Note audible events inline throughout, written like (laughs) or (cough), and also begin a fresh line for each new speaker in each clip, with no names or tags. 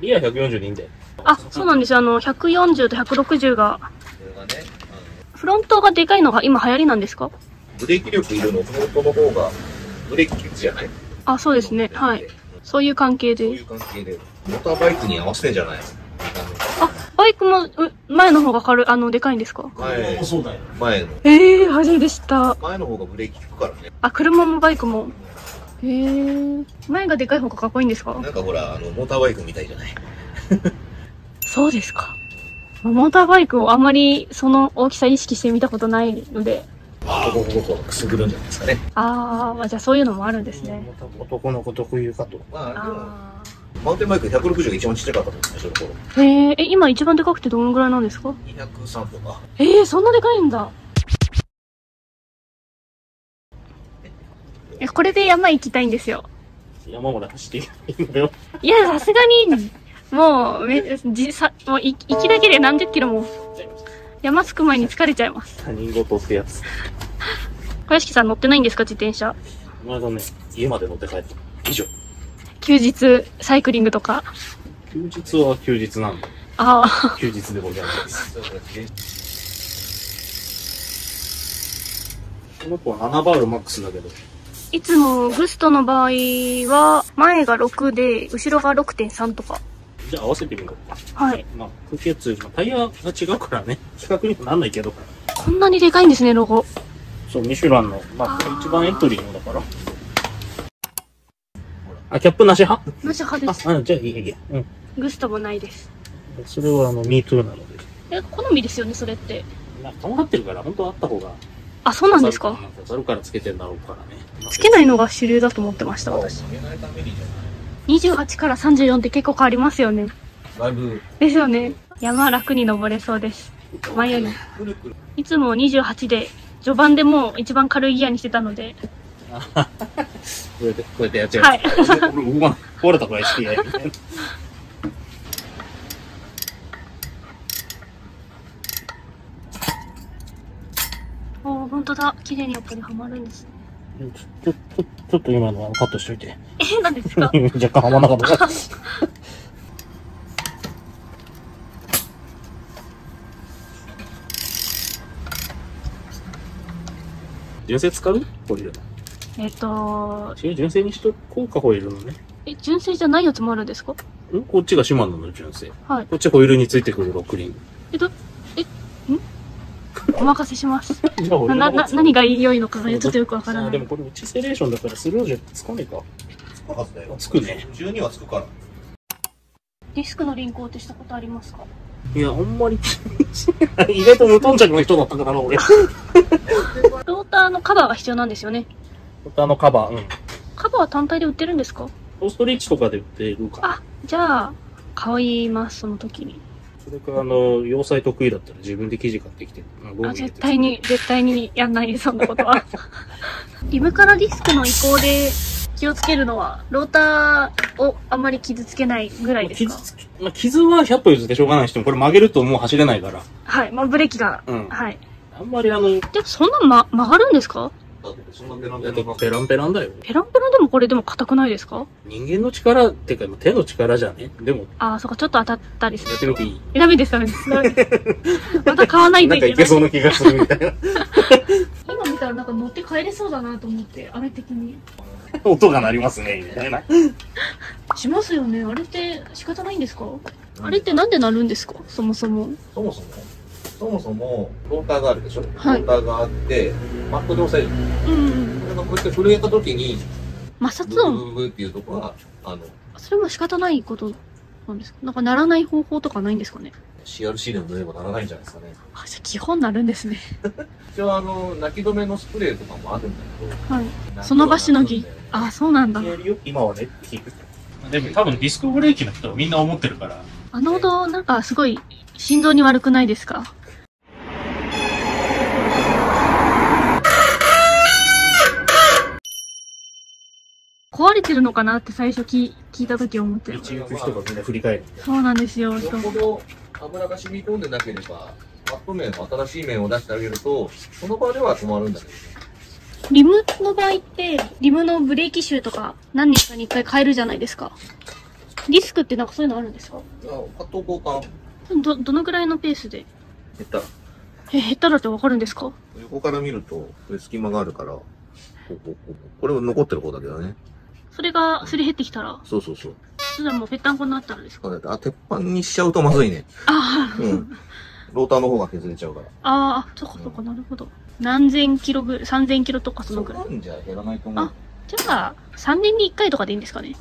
リア140でいいんだよ。
あ、そうなんですよ。あの、140と160が、フロントがでかいのが今流行りなんですか？
ブレーキ力いるの、フロントの方が、ブレーキ効くじゃない
あ、そうですね。はい。そういう関係で。
そういう関係で、モーターバイクに合わせてんじゃない？
あ、バイクも、う前の方が軽い、あの、でかいんですか？
前、
そうだよ。
前の、
ええー、初めて知った。
前の方がブレーキ効くからね。
あ、車もバイクも。へえー。前がでかい方がかっこいいんですか？
なんかほら、あの、モーターバイクみたいじゃない？(laughs)
そうですか。モーターバイクをあまりその大きさ意識してみたことないので。
男の子がくすぐるんじゃないですかね。
あー、まあ、じゃあそういうのもあるんですね。
男の子特有かと。
まあ、でマウンテンバイク160が一番ちっちゃかったと思うんですよ。
へえ、え、今一番でかくてどのぐらいなんですか
？203とか。
えー、そんなでかいんだ。え、これで山行きたいんですよ。
山まで走っていいんだよ。
いや、さすがに、もう、め、じ、さ、もう、い行きだけで何十キロも、山着く前に疲れちゃいます。
他人事ってやつ。
小屋敷さん乗ってないんですか自転車？
この間ね、家まで乗って帰った。以上。
休日、サイクリングとか。
休日は休日なんで、
ああ、
休日でございます。この子は7バールマックスだけど、
いつもグストの場合は、前が6で、後ろが6.3とか。
じゃあ合わせてみようか。
はい。ま
まあ、空気圧、まあ、タイヤが違うからね、比較にもなんないけど。
こんなにでかいんですね、ロゴ。
そう、ミシュランの、まあ、
あー
一番エントリーのだから。あ、キャップなし派？
なし派です。
あ、あじゃあいいやいいや。うん。
グストもないです。
それはあの、MeToo なので。
え、好みですよね、それって。
なんか、伴ってるから、本当はあった方が。
あ、そうなんですか？
からつけてんだろうからね。
つけないのが主流だと思ってました、私。
上げないためにじゃ
28から34って結構変わりますよね。
だいぶ、
ですよね。山楽に登れそうです。前より。いつも28で、序盤でもう一番軽いギアにしてたので。(laughs)
こうやって、こうやってやっちゃう。
はい
俺。壊れたから SPI みたいな。
おー、ほんとだ。綺麗にやっぱりはまるんですね。
ちょ、ちょ、ちょっと今のはカットしといて。
え、なんですか？(laughs)
若干はまんなかった。純正使う？ホイール。
えっと、
純正にしとこうか、ホイールのね。
え、純正じゃないやつもあるんですか？
ん？こっちがシマノの純正。
はい。
こっちホイールについてくるロックリング。
えっと、え、んお任せします。
じゃあ、俺
な、な、何が良いのかがちょっとよくわからない
あでも。これ、うちセレーションだからスルージェつかねえか。
つくはずだよ。
つくね。
12はつくから。
ディスクの輪行ってしたことありますか？
いや、あんまり、(laughs) 意外と無頓着の人だったからな、俺。(laughs)
ローターのカバーが必要なんですよね。
あのカバー、うん。
カバーは単体で売ってるんですか？
オーストリッチとかで売ってるから。
あ、じゃあ、買います、その時に。
それから、あの、洋裁得意だったら自分で生地買ってきて。まあ
絶対に、絶対にやんないです、そんなことは。(laughs) リムからディスクの移行で気をつけるのは、ローターをあんまり傷つけないぐらいですか？
傷つき、まあ、傷は100歩譲ってしょうがないしても、これ曲げるともう走れないから。
はい。まあ、ブレーキが。
うん。
はい。
あんまりあの、
でも、そんな、ま、曲がるんですか？
だってそんなペラン
だってペランだよ。
ペランペランでもこれでも硬くないですか？
人間の力っていうか、手の力じゃね？でも、
ああ、そっか、ちょっと当たったりする。
やってみていい？
えダメです、ダメです。ダメですまた買わないと
なんか
いけない。
いけそうな気がするみたいな。
今見たらなんか乗って帰れそうだなと思って、あれ的に。
音が鳴りますね、みたいな。
しますよね。あれって仕方ないんですか？あれってなんでなるんですか？そもそも。
そもそも、そもそも、ローターがあるでしょ、
はい
ローターがあって、マットで押さえる。
うんうん。
これがこうやって震えた時に、
摩擦
ブー
音。
ブーブーっていうとこは、あの、
それも仕方ないことなんですか？なんか鳴らない方法とかないんですかね
？CRC でも塗ればならないんじゃないですかね。
あ、じゃあ基本なるんですね。(laughs)
一応あの、泣き止めのスプレーとかもあるんだけど、
はい。その場しのぎ。あ、そうなんだ。
今はねって聞く。でも多分ディスクブレーキの人はみんな思ってるから。
あの音、なんかすごい心臓に悪くないですか？壊れてるのかなって最初聞聞いた時思って
道行く人がみんな振り返る。
そうなんですよ。
よっぽど油が染み込んでなければ、マット面、新しい面を出してあげると、その場では止まるんだけどね。
リムの場合って、リムのブレーキシューとか何日かに一回変えるじゃないですか。ディスクってなんかそういうのあるんですか？
あパッド交換
ど、どのぐらいのペースで？
減ったら。
え、減ったらってわかるんですか？
横から見ると、これ隙間があるから、こうこうこうこれは残ってる方だけどね。
それがすり減ってきたら、
そうそうそう。
それはもうぺったんこになったらですか？
あ、鉄板にしちゃうとまずいね。
ああ、
うん。ローターの方が削れちゃうから。
ああ、そっかそっか、なるほど。何千キロぐらい、3000キロとかそのぐらい？
んじゃ減らないと思う。
じゃあ、3年に1回とかでいいんですかね？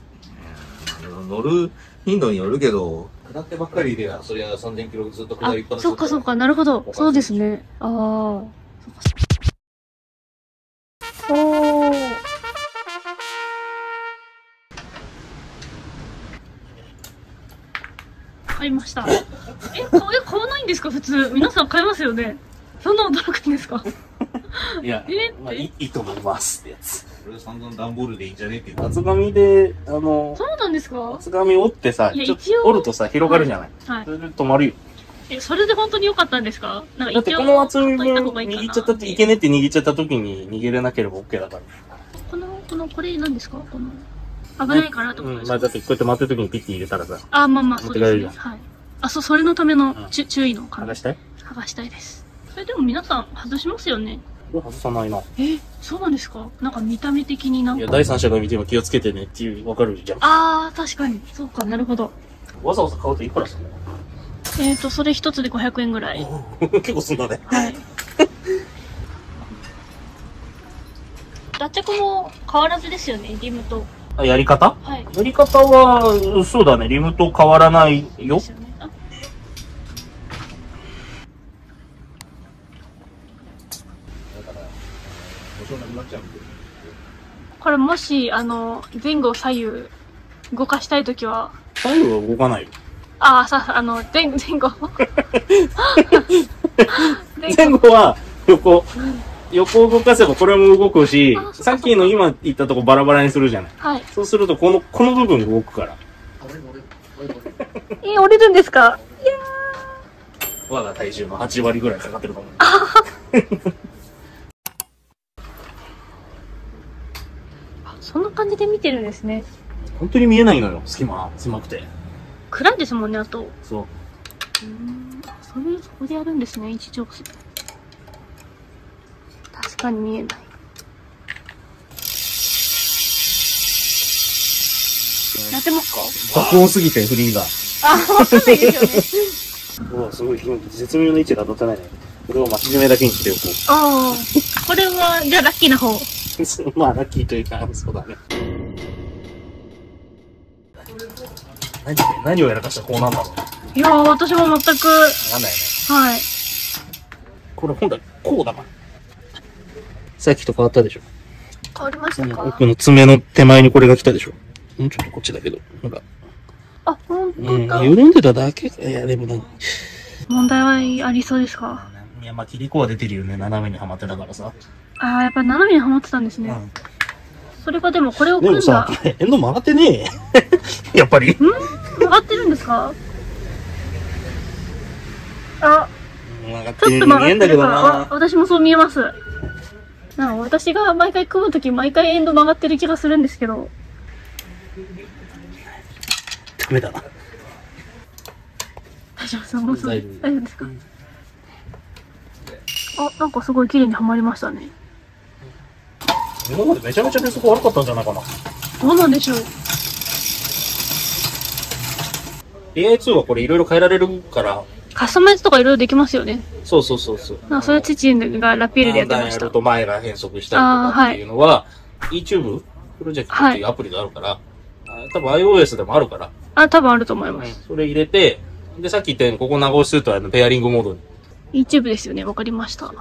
乗る頻度によるけど、下ってばっかりで、そりゃ3000キロずっと
あ
下りっぱなし、
そっかそっか、なるほど。そうですね。ああ。買いました。え、買え買わないんですか？普通。皆さん買いますよね。そんな驚くんですか？
いや (laughs)
え、
まあ、いいいと思いますってやつ。
これ散々段ボールでいいんじゃねっていう。
厚紙で、あの、
そうなんですか？
厚紙折ってさ、ちょっと折るとさ、広がるじゃない？
はい
そ。れで止まるよ。
え、それで本当に良かったんですか？なんか
だって
一応
この厚み
買っといた
分握っちゃったって、いけねって握っちゃった時に逃げれなければ OK だから。
この、この、これ何ですか？この、危ないからってこと
うん。
ですか、
まあだってこうやって待ってる時にピッて入れたらさ、
あ、まあまあ、そうですね。はい。あ、そう、それのための
うん
ちゅ注意の紙
剥がしたい？
剥がしたいです。それでも皆さん外しますよね？
これ外さないな。
え、そうなんですか？なんか見た目的になん
いや、
か。
第三者が見ても気をつけてねっていう、わかるじゃん。
あー、確かに。そうか、なるほど。
わざわざ買うといくらすん
えーと、それ一つで500円ぐらい。
の (laughs) 結構すんだね。
はい。(laughs) 脱着も変わらずですよね、リムと。
あ、やり方？
はい。
やり方は、そうだね、リムと変わらないよ。
これもし、あの、前後左右動かしたいときは、
左右は動かないよ。
あー、さ、あの、前、前後。(laughs)
前後は横。横を動かせばこれも動くしさっきの今言ったとこバラバラにするじゃない。
はい。
そうするとこの、この部分動くから。
え、折れるんですか？
我が体重の8割ぐらいかかってると思う。
あ (laughs) そんな感じで見てるんですね。
本当に見えないのよ、隙間狭くて。
暗いですもんね、あと。う
そう。
ーん。あそれ、そこでやるんですね、位置調整。確かに見えない。やってますか
爆音すぎてフリーが。
あ、わかんないですよね。
すごい、絶妙な位置が当たってないね。これを巻き締めだけにしておこ
ああ。これは、じゃあラッキーな方。
う。(laughs) まあ、ラッキーというか、そうだね。何何をやらかしたらこうなんだろう。
いやー、私も全く、
わかんないよね。
はい。
これ本来こうだから。さっきと変わったでしょ。
変わりましたか？
奥の爪の手前にこれが来たでしょ。もうちょっとこっちだけど。なんか、
あ、本
うん、
当だ。
緩んでただけか。いや、でもなん
問題はありそうですか？
いや、まあ、切り子は出てるよね。斜めにはまってたからさ。
ああ、やっぱ斜めにはまってたんですね。
うん
それがでもこれを組ん
でもさ
だ。、
エンド曲がってねえ。(laughs) やっぱり。
曲がってるんですか？あ、
曲がっ
ちょ
て
っと曲がって
見えんだけど
るか。私もそう見えます。なんか私が毎回組むとき毎回エンド曲がってる気がするんですけど。
ダメだな。
大丈夫ですもうすぐ
大丈夫
ですか？あ、なんかすごい綺麗にはまりましたね。
今までめちゃめちゃペソコ悪かったんじゃないかな。
どうなんでしょう
AI2 はこれいろいろ変えられるから、
カスタマイズとかいろいろできますよね。
そうそうそうそう。
なんかそれ父がラピールでやってました。
と前が変則したりとかっていうのは、YouTube プロジェクトっていうアプリがあるから、あ多分 iOS でもあるから、
あ、多分あると思います。
それ入れて、で、さっき言ったように、ここ長押しするとあのペアリングモードに。
YouTube ですよね。わかりました。